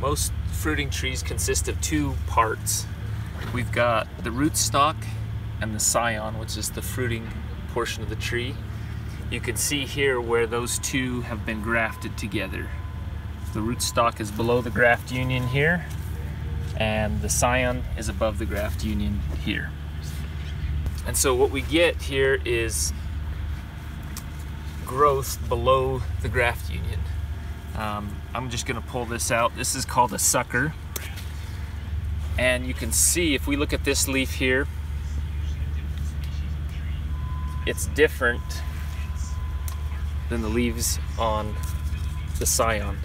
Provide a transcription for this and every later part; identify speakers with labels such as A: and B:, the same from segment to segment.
A: most fruiting trees consist of two parts. We've got the rootstock and the scion, which is the fruiting portion of the tree. You can see here where those two have been grafted together. The rootstock is below the graft union here, and the scion is above the graft union here. And so what we get here is growth below the graft union. Um, I'm just gonna pull this out. This is called a sucker. And you can see, if we look at this leaf here, it's different than the leaves on the scion.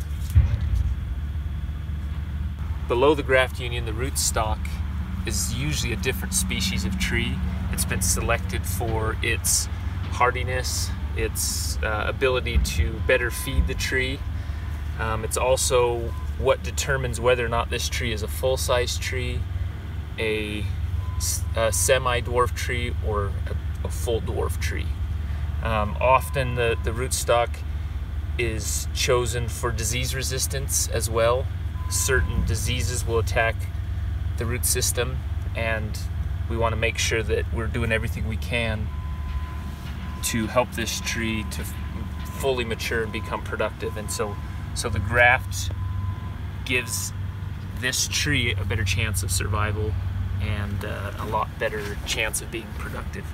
A: Below the graft union, the rootstock is usually a different species of tree. It's been selected for its hardiness, its uh, ability to better feed the tree. Um, it's also what determines whether or not this tree is a full-size tree, a, a semi-dwarf tree, or a, a, full dwarf tree. Um, often the, the rootstock is chosen for disease resistance as well. Certain diseases will attack the root system and we want to make sure that we're doing everything we can to help this tree to fully mature and become productive. And so, so the graft gives this tree a better chance of survival and uh, a lot better chance of being productive.